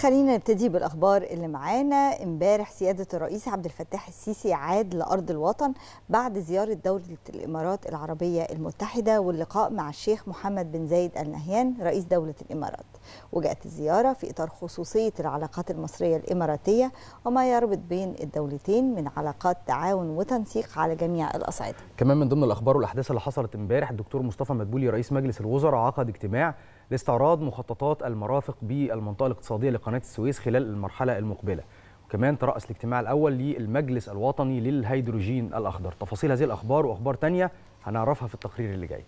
خلينا نبتدي بالأخبار اللي معانا. امبارح سيادة الرئيس عبد الفتاح السيسي عاد لأرض الوطن بعد زيارة دولة الإمارات العربية المتحدة واللقاء مع الشيخ محمد بن زايد ال نهيان رئيس دولة الإمارات. وجاءت الزيارة في إطار خصوصية العلاقات المصرية الإماراتية وما يربط بين الدولتين من علاقات تعاون وتنسيق على جميع الأصعدة. كمان من ضمن الأخبار والأحداث اللي حصلت امبارح الدكتور مصطفى مدبولي رئيس مجلس الوزراء عقد اجتماع لاستعراض مخططات المرافق بالمنطقة الاقتصادية لقناة السويس خلال المرحلة المقبلة. وكمان ترأس الاجتماع الأول للمجلس الوطني للهيدروجين الأخضر. تفاصيل هذه الأخبار وأخبار تانية هنعرفها في التقرير اللي جاي.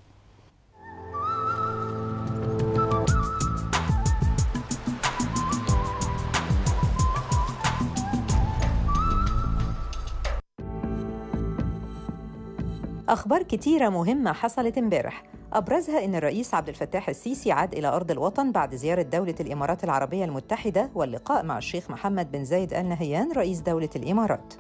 أخبار كتيرة مهمة حصلت امبارح. أبرزها أن الرئيس عبد الفتاح السيسي عاد إلى أرض الوطن بعد زيارة دولة الإمارات العربية المتحدة واللقاء مع الشيخ محمد بن زايد آل نهيان رئيس دولة الإمارات.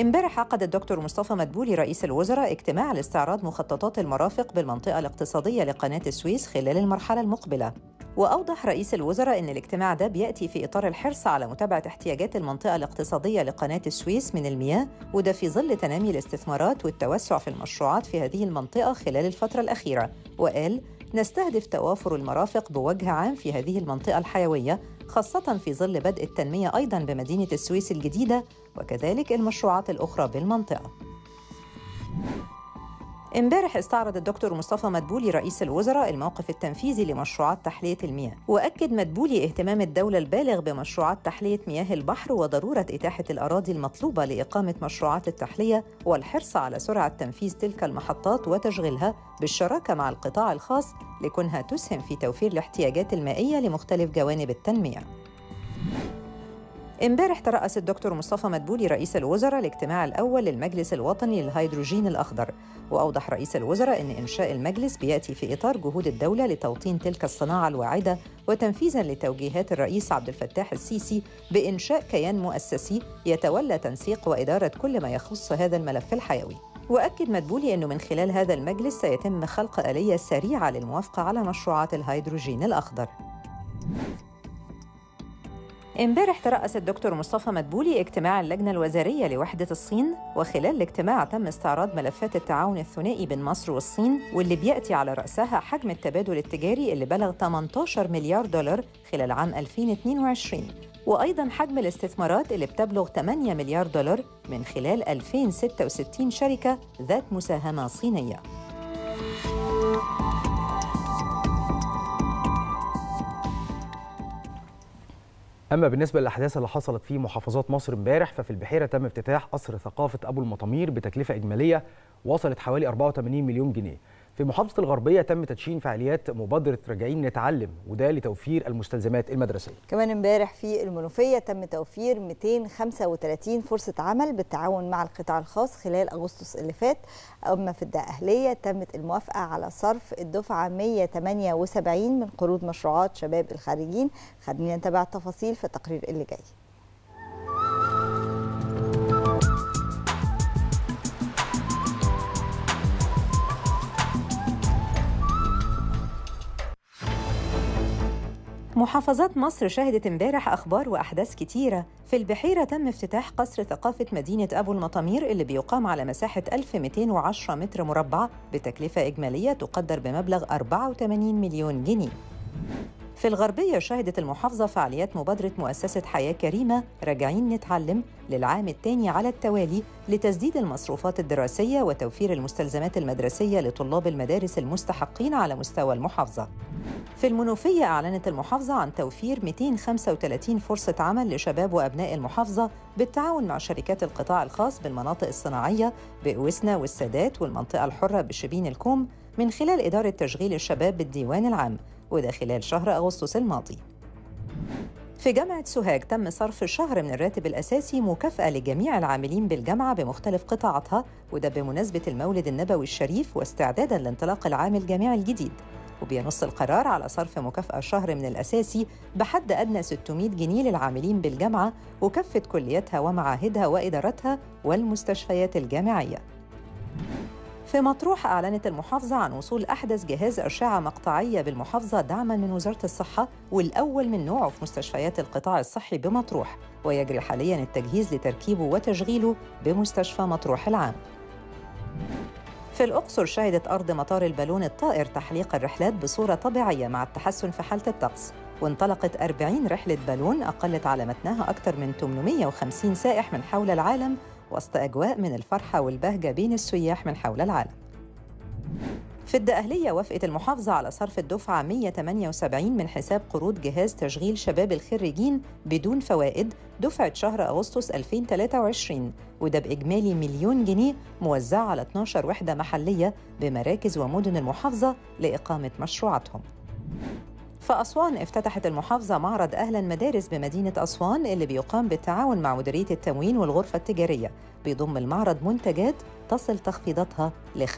امبارح عقد الدكتور مصطفى مدبولي رئيس الوزراء اجتماع لاستعراض مخططات المرافق بالمنطقة الاقتصادية لقناة السويس خلال المرحلة المقبلة. وأوضح رئيس الوزراء أن الاجتماع ده بيأتي في إطار الحرص على متابعة احتياجات المنطقة الاقتصادية لقناة السويس من المياه وده في ظل تنامي الاستثمارات والتوسع في المشروعات في هذه المنطقة خلال الفترة الأخيرة. وقال نستهدف توافر المرافق بوجه عام في هذه المنطقة الحيوية خاصة في ظل بدء التنمية أيضاً بمدينة السويس الجديدة وكذلك المشروعات الأخرى بالمنطقة. امبارح استعرض الدكتور مصطفى مدبولي رئيس الوزراء الموقف التنفيذي لمشروعات تحلية المياه وأكد مدبولي اهتمام الدولة البالغ بمشروعات تحلية مياه البحر وضرورة إتاحة الأراضي المطلوبة لإقامة مشروعات التحلية والحرص على سرعة تنفيذ تلك المحطات وتشغيلها بالشراكة مع القطاع الخاص لكونها تسهم في توفير الاحتياجات المائية لمختلف جوانب التنمية. امبارح ترأس الدكتور مصطفى مدبولي رئيس الوزراء الاجتماع الأول للمجلس الوطني للهيدروجين الأخضر. وأوضح رئيس الوزراء أن إنشاء المجلس بيأتي في إطار جهود الدولة لتوطين تلك الصناعة الواعدة وتنفيذا لتوجيهات الرئيس عبد الفتاح السيسي بإنشاء كيان مؤسسي يتولى تنسيق وإدارة كل ما يخص هذا الملف الحيوي. وأكد مدبولي أنه من خلال هذا المجلس سيتم خلق آلية سريعة للموافقة على مشروعات الهيدروجين الأخضر. امبارح ترأس الدكتور مصطفى مدبولي اجتماع اللجنة الوزارية لوحدة الصين وخلال الاجتماع تم استعراض ملفات التعاون الثنائي بين مصر والصين واللي بيأتي على رأسها حجم التبادل التجاري اللي بلغ 18 مليار دولار خلال عام 2022 وأيضا حجم الاستثمارات اللي بتبلغ 8 مليار دولار من خلال 2066 شركة ذات مساهمة صينية. أما بالنسبة للأحداث اللي حصلت في محافظات مصر امبارح ففي البحيرة تم افتتاح قصر ثقافة أبو المطامير بتكلفة إجمالية وصلت حوالي 84 مليون جنيه. في محافظة الغربية تم تدشين فعاليات مبادرة راجعين نتعلم وده لتوفير المستلزمات المدرسية. كمان امبارح في المنوفية تم توفير 235 فرصة عمل بالتعاون مع القطاع الخاص خلال أغسطس اللي فات. أما في الدقهلية تمت الموافقة على صرف الدفعة 178 من قروض مشروعات شباب الخارجين. خلينا نتابع التفاصيل في التقرير اللي جاي. محافظات مصر شهدت امبارح أخبار وأحداث كتيرة. في البحيرة تم افتتاح قصر ثقافة مدينة أبو المطامير اللي بيقام على مساحة 1210 متر مربع بتكلفة إجمالية تقدر بمبلغ 84 مليون جنيه. في الغربية شهدت المحافظة فعاليات مبادرة مؤسسة حياة كريمة راجعين نتعلم للعام الثاني على التوالي لتسديد المصروفات الدراسية وتوفير المستلزمات المدرسية لطلاب المدارس المستحقين على مستوى المحافظة. في المنوفية أعلنت المحافظة عن توفير 235 فرصة عمل لشباب وأبناء المحافظة بالتعاون مع شركات القطاع الخاص بالمناطق الصناعية بأوسنا والسادات والمنطقة الحرة بشبين الكوم من خلال إدارة تشغيل الشباب بالديوان العام وده خلال شهر أغسطس الماضي. في جامعة سوهاج تم صرف شهر من الراتب الأساسي مكافأة لجميع العاملين بالجامعة بمختلف قطاعاتها وده بمناسبة المولد النبوي الشريف واستعدادا لانطلاق العام الجامعي الجديد. وبينص القرار على صرف مكافأة شهر من الأساسي بحد أدنى 600 جنيه للعاملين بالجامعة وكافة كلياتها ومعاهدها وإدارتها والمستشفيات الجامعية. في مطروح أعلنت المحافظة عن وصول أحدث جهاز أشعة مقطعية بالمحافظة دعماً من وزارة الصحة والأول من نوعه في مستشفيات القطاع الصحي بمطروح ويجري حالياً التجهيز لتركيبه وتشغيله بمستشفى مطروح العام. في الأقصر شهدت أرض مطار البالون الطائر تحليق الرحلات بصورة طبيعية مع التحسن في حالة الطقس. وانطلقت 40 رحلة بالون أقلت على متنها أكثر من 850 سائح من حول العالم وسط أجواء من الفرحة والبهجة بين السياح من حول العالم. في الدقهلية وافقت المحافظة على صرف الدفعة 178 من حساب قروض جهاز تشغيل شباب الخريجين بدون فوائد دفعة شهر أغسطس 2023 وده بإجمالي مليون جنيه موزعة على 12 وحدة محلية بمراكز ومدن المحافظة لإقامة مشروعاتهم. في أسوان افتتحت المحافظة معرض أهلا مدارس بمدينة أسوان اللي بيقام بالتعاون مع مديرية التموين والغرفة التجارية بيضم المعرض منتجات تصل تخفيضاتها ل 25%.